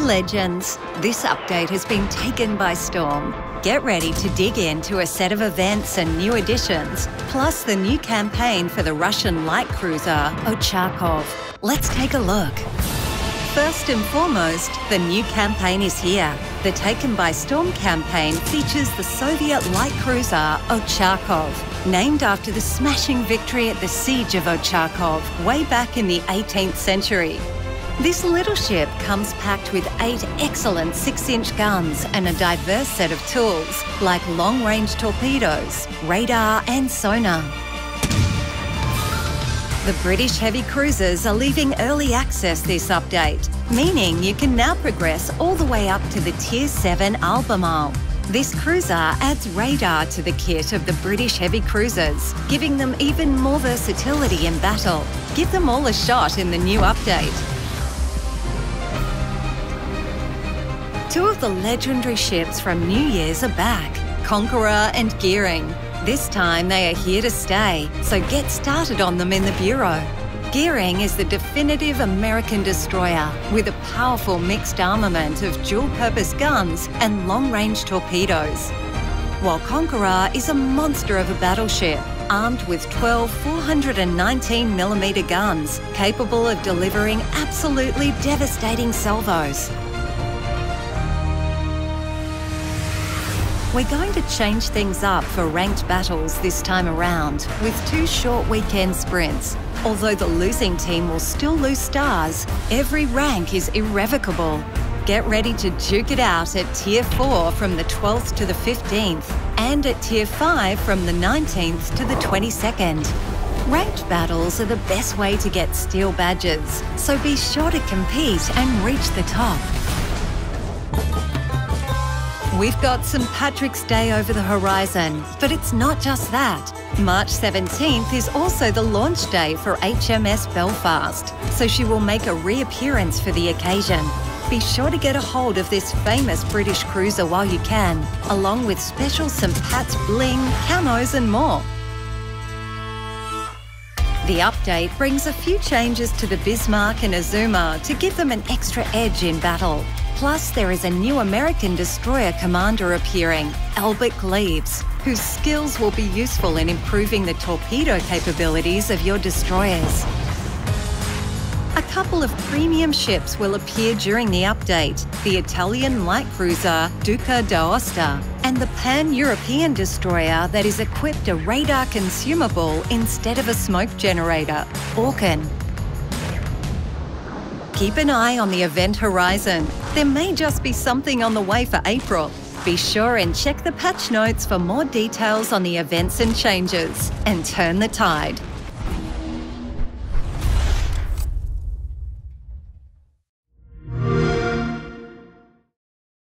legends. This update has been taken by storm. Get ready to dig into a set of events and new additions, plus the new campaign for the Russian light cruiser Ochakov. Let's take a look. First and foremost, the new campaign is here. The Taken by Storm campaign features the Soviet light cruiser Ochakov, named after the smashing victory at the Siege of Ochakov way back in the 18th century. This little ship comes packed with eight excellent 6 inch guns and a diverse set of tools like long range torpedoes, radar, and sonar. The British heavy cruisers are leaving early access this update, meaning you can now progress all the way up to the Tier 7 Albemarle. This cruiser adds radar to the kit of the British heavy cruisers, giving them even more versatility in battle. Give them all a shot in the new update. Two of the legendary ships from New Year's are back, Conqueror and Gearing. This time they are here to stay, so get started on them in the Bureau. Gearing is the definitive American destroyer with a powerful mixed armament of dual purpose guns and long range torpedoes. While Conqueror is a monster of a battleship, armed with 12 419mm guns, capable of delivering absolutely devastating salvos. We're going to change things up for ranked battles this time around with two short weekend sprints. Although the losing team will still lose stars, every rank is irrevocable. Get ready to duke it out at Tier 4 from the 12th to the 15th and at Tier 5 from the 19th to the 22nd. Ranked battles are the best way to get steel badges, so be sure to compete and reach the top. We've got St Patrick's Day over the horizon, but it's not just that. March 17th is also the launch day for HMS Belfast, so she will make a reappearance for the occasion. Be sure to get a hold of this famous British cruiser while you can, along with special St Pat's bling, camos and more. The update brings a few changes to the Bismarck and Azuma to give them an extra edge in battle. Plus, there is a new American destroyer commander appearing, Albert Gleaves, whose skills will be useful in improving the torpedo capabilities of your destroyers. A couple of premium ships will appear during the update the Italian light cruiser Duca d'Aosta and the pan European destroyer that is equipped a radar consumable instead of a smoke generator, Orkan. Keep an eye on the event horizon. There may just be something on the way for April. Be sure and check the patch notes for more details on the events and changes. And turn the tide.